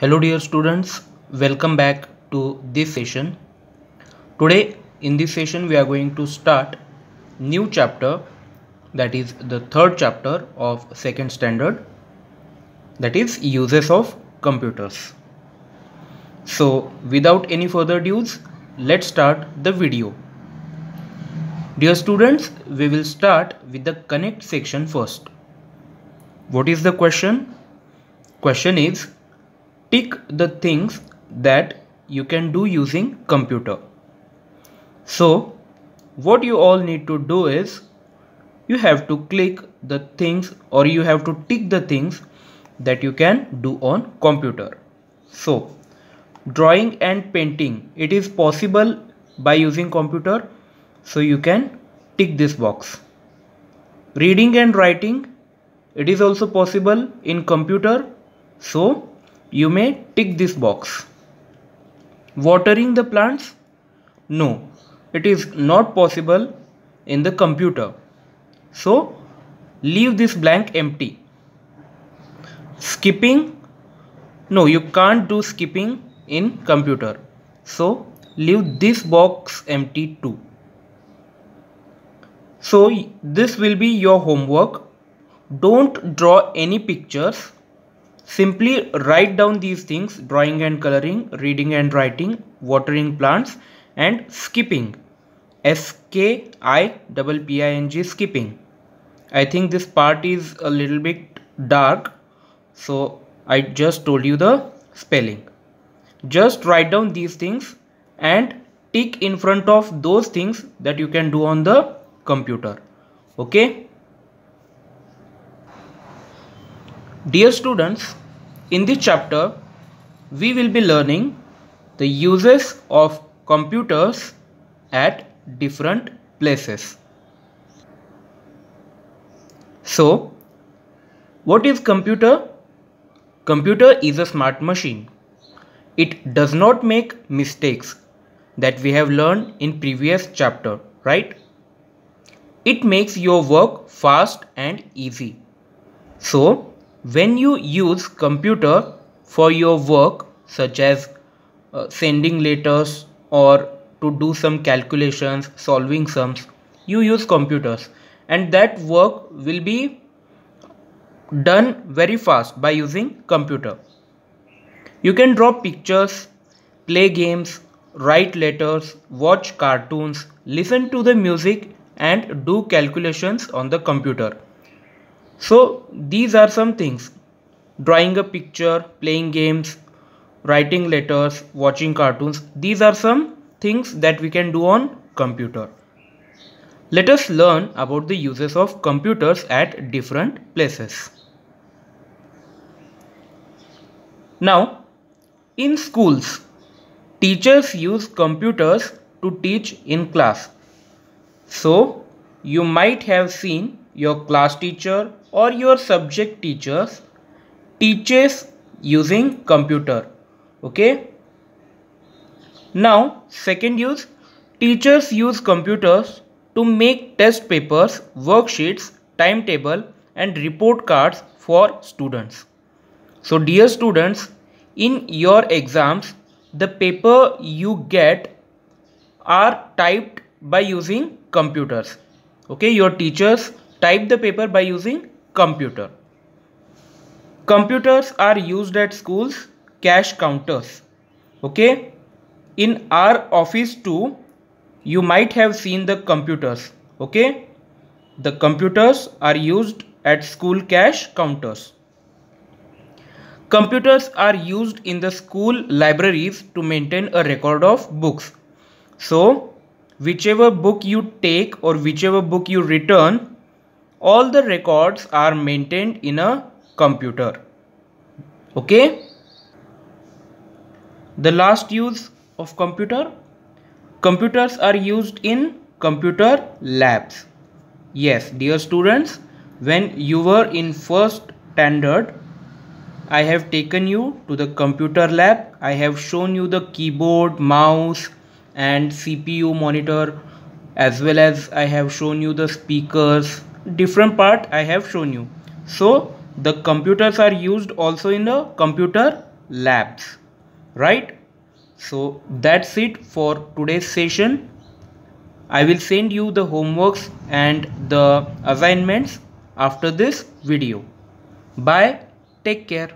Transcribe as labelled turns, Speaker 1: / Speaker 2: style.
Speaker 1: Hello dear students, welcome back to this session. Today in this session we are going to start new chapter that is the third chapter of second standard that is uses of computers. So without any further ado, let's start the video. Dear students, we will start with the connect section first. What is the question? Question is tick the things that you can do using computer. So what you all need to do is you have to click the things or you have to tick the things that you can do on computer. So drawing and painting it is possible by using computer. So you can tick this box. Reading and writing it is also possible in computer. So you may tick this box. Watering the plants? No, it is not possible in the computer. So leave this blank empty. Skipping? No, you can't do skipping in computer. So leave this box empty too. So this will be your homework. Don't draw any pictures Simply write down these things drawing and coloring, reading and writing, watering plants and skipping. S K I double P I N G skipping. I think this part is a little bit dark so I just told you the spelling. Just write down these things and tick in front of those things that you can do on the computer. Okay. Dear students, in this chapter, we will be learning the uses of computers at different places. So, what is computer? Computer is a smart machine. It does not make mistakes that we have learned in previous chapter, right? It makes your work fast and easy. So, when you use computer for your work such as uh, sending letters or to do some calculations solving sums you use computers. And that work will be done very fast by using computer. You can draw pictures play games write letters watch cartoons listen to the music and do calculations on the computer so these are some things drawing a picture, playing games, writing letters, watching cartoons. These are some things that we can do on computer. Let us learn about the uses of computers at different places. Now, in schools, teachers use computers to teach in class. So, you might have seen your class teacher or your subject teachers teaches using computer. Okay? Now second use teachers use computers to make test papers worksheets timetable and report cards for students. So dear students in your exams the paper you get are typed by using computers. Okay? Your teachers type the paper by using computer. Computers are used at schools, cash counters. Okay. In our office too, you might have seen the computers. Okay. The computers are used at school cash counters. Computers are used in the school libraries to maintain a record of books. So, whichever book you take or whichever book you return, all the records are maintained in a computer. Okay? The last use of computer? Computers are used in computer labs. Yes dear students when you were in first standard I have taken you to the computer lab. I have shown you the keyboard mouse and CPU monitor as well as I have shown you the speakers different part I have shown you. So the computers are used also in the computer labs right? So that's it for today's session. I will send you the homeworks and the assignments after this video. Bye. Take care